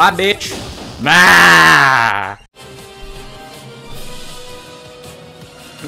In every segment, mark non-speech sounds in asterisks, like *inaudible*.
Bye, bitch.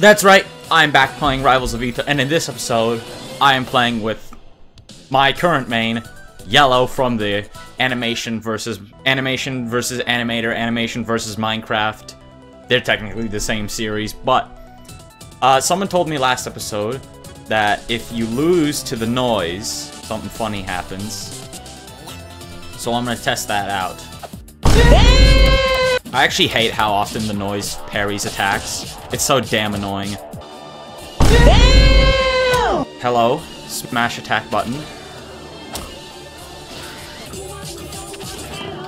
That's right, I'm back playing Rivals of Aether, and in this episode, I am playing with my current main, Yellow from the animation versus animation versus animator, animation versus Minecraft. They're technically the same series, but uh, someone told me last episode that if you lose to the noise, something funny happens. So I'm gonna test that out. I actually hate how often the noise parries attacks. It's so damn annoying. Hello? Smash attack button.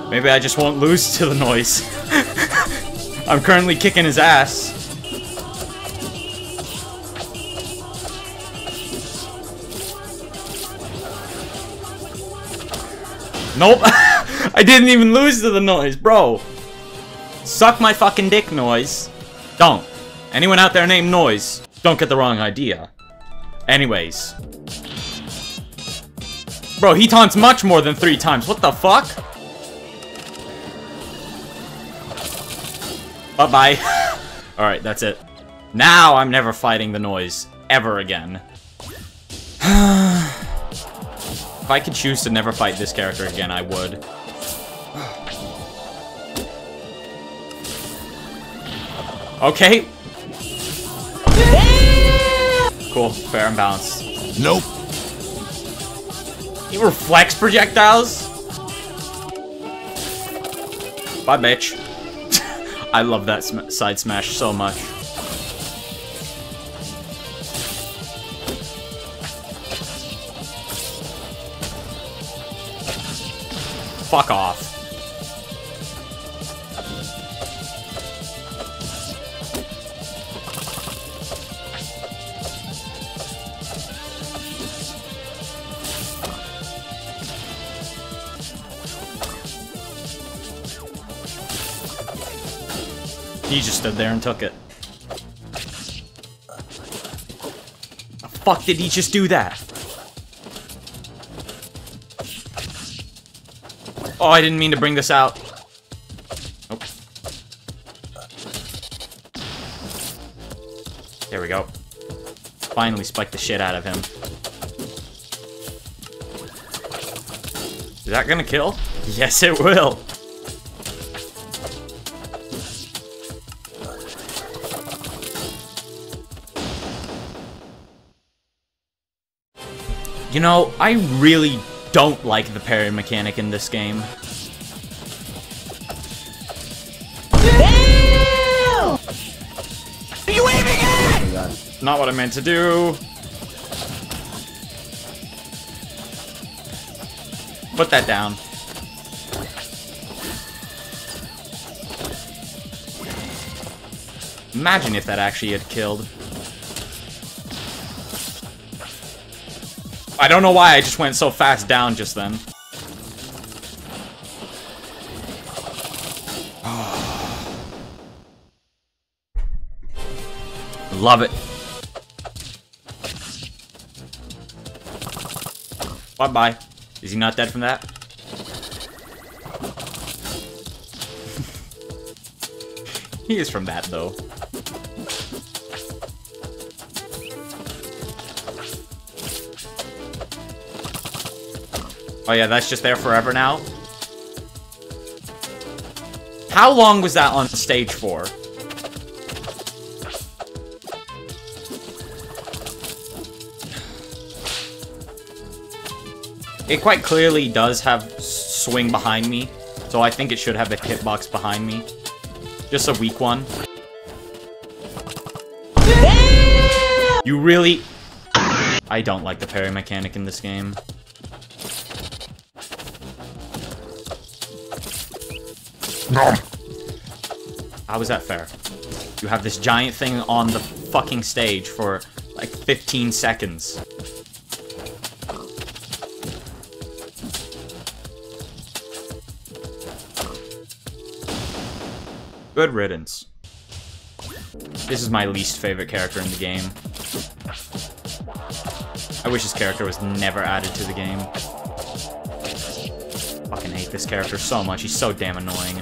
Maybe I just won't lose to the noise. *laughs* I'm currently kicking his ass. Nope. *laughs* I didn't even lose to the noise, bro. Suck my fucking dick, Noise. Don't. Anyone out there named Noise, don't get the wrong idea. Anyways. Bro, he taunts much more than three times. What the fuck? Bye-bye. *laughs* Alright, that's it. Now I'm never fighting the Noise. Ever again. *sighs* *sighs* If I could choose to never fight this character again, I would. Okay. Cool, fair and balanced. Nope. You reflex projectiles? Bye, bitch. *laughs* I love that sm side smash so much. Fuck off. He just stood there and took it. The fuck did he just do that? Oh, I didn't mean to bring this out. Nope. There we go. Finally spiked the shit out of him. Is that gonna kill? *laughs* Yes, it will. You know, I really don't like the parry mechanic in this game. Are you aiming at? Not what I meant to do. Put that down. Imagine if that actually had killed. I don't know why I just went so fast down just then. *sighs* Love it. Bye-bye. Is he not dead from that? *laughs* he is from that, though. Oh yeah, that's just there forever now? How long was that on stage for? It quite clearly does have swing behind me, so I think it should have a hitbox behind me. Just a weak one. You really... I don't like the parry mechanic in this game. No. How is that fair? You have this giant thing on the fucking stage for like 15 seconds. Good riddance. This is my least favorite character in the game. I wish this character was never added to the game. Fucking hate this character so much. He's so damn annoying.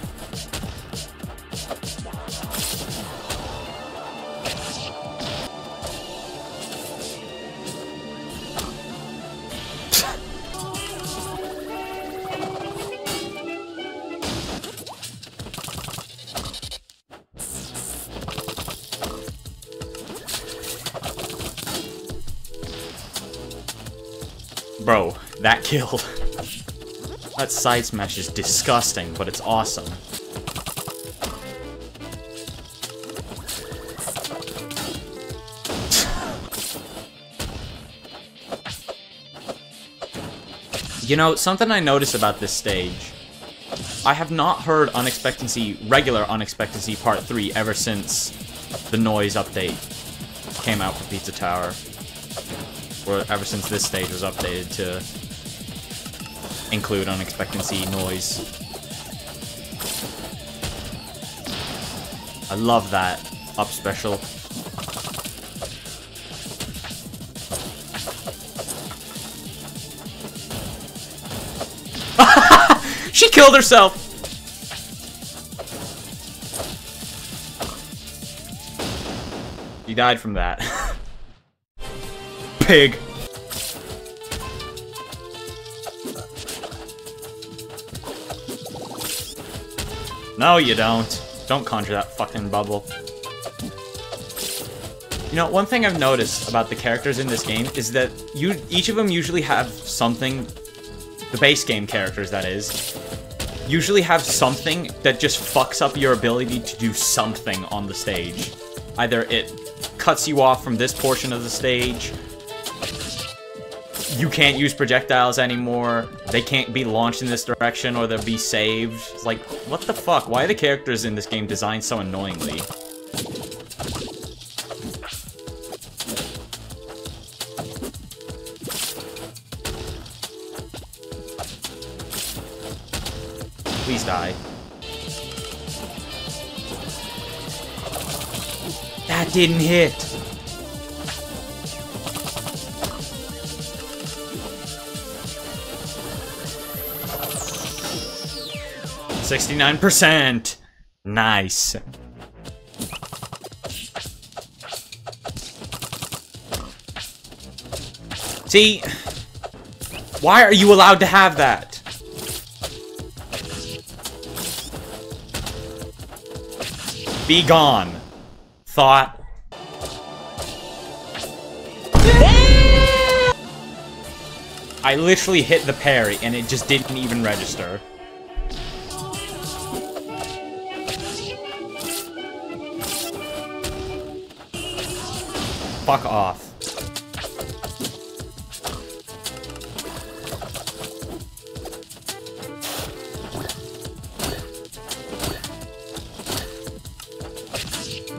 Bro, that kill. that side smash is disgusting, but it's awesome. you know, something I noticed about this stage. I have not heard Unexpectancy, regular Unexpectancy Part 3 ever since the Noise update came out for Pizza Tower ever since this stage was updated to include unexpectancy noise. I love that up special. *laughs* she killed herself! She died from that. *laughs* pig. No, you don't. Don't conjure that fucking bubble. You know, one thing I've noticed about the characters in this game is that you each of them usually have something, the base game characters that is, usually have something that just fucks up your ability to do something on the stage. Either it cuts you off from this portion of the stage, you can't use projectiles anymore. They can't be launched in this direction or they'll be saved. Like, what the fuck? Why are the characters in this game designed so annoyingly? Please die. That didn't hit! 69%! Nice. See? Why are you allowed to have that? Be gone. Thought. I literally hit the parry and it just didn't even register. Fuck off.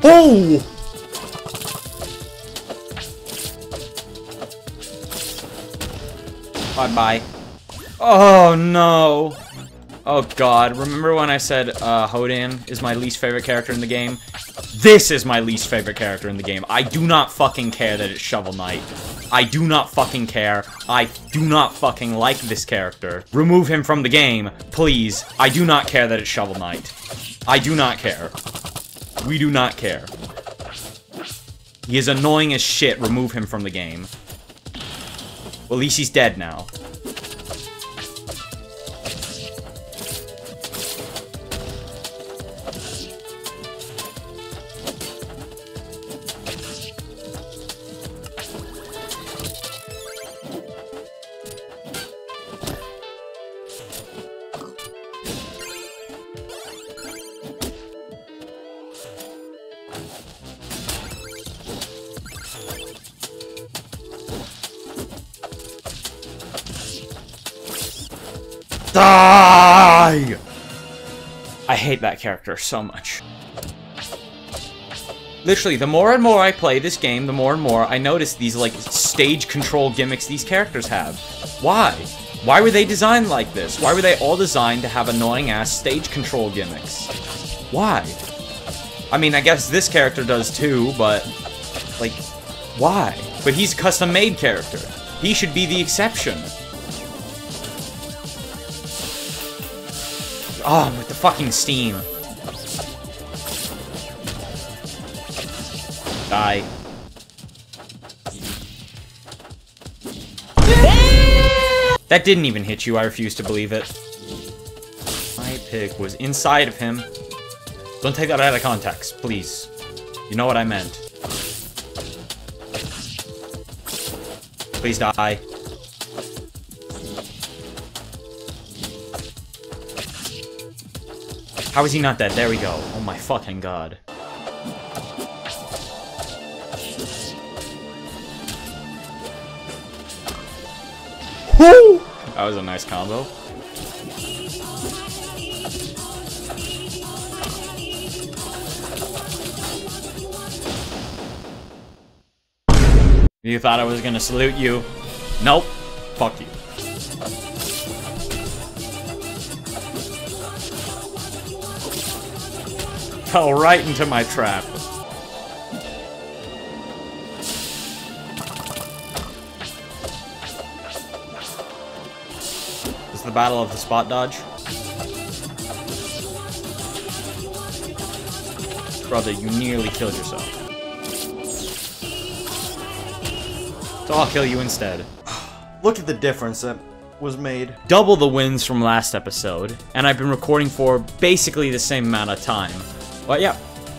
Oh! Bye-bye. Oh, no. Oh, God. Remember when I said uh, Hodan is my least favorite character in the game? This is my least favorite character in the game. I do not fucking care that it's Shovel Knight. I do not fucking care. I do not fucking like this character. Remove him from the game, please. I do not care that it's Shovel Knight. I do not care. We do not care. He is annoying as shit. Remove him from the game. Well, at least he's dead now. Hate that character so much. Literally, the more and more I play this game, the more and more I notice these, like, stage control gimmicks these characters have. Why? Why were they designed like this? Why were they all designed to have annoying-ass stage control gimmicks? Why? I mean, I guess this character does too, but, like, why? But he's a custom-made character. He should be the exception. Oh, fucking steam. Die. That didn't even hit you, I refuse to believe it. My pig was inside of him. Don't take that out of context, please. You know what I meant. Please die. How is he not dead? There we go. Oh my fucking god. Woo! That was a nice combo. You thought I was gonna salute you? Nope. Fuck you. Fell right into my trap. This is the battle of the spot dodge. Brother, you nearly killed yourself. So I'll kill you instead. *sighs* Look at the difference that was made. Double the wins from last episode, and I've been recording for basically the same amount of time. But yeah,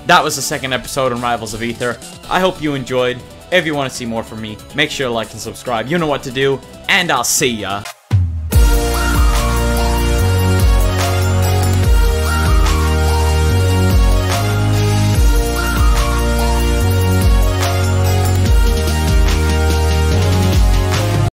that was the second episode on Rivals of Aether. I hope you enjoyed. If you want to see more from me, make sure to like and subscribe. You know what to do, and I'll see ya.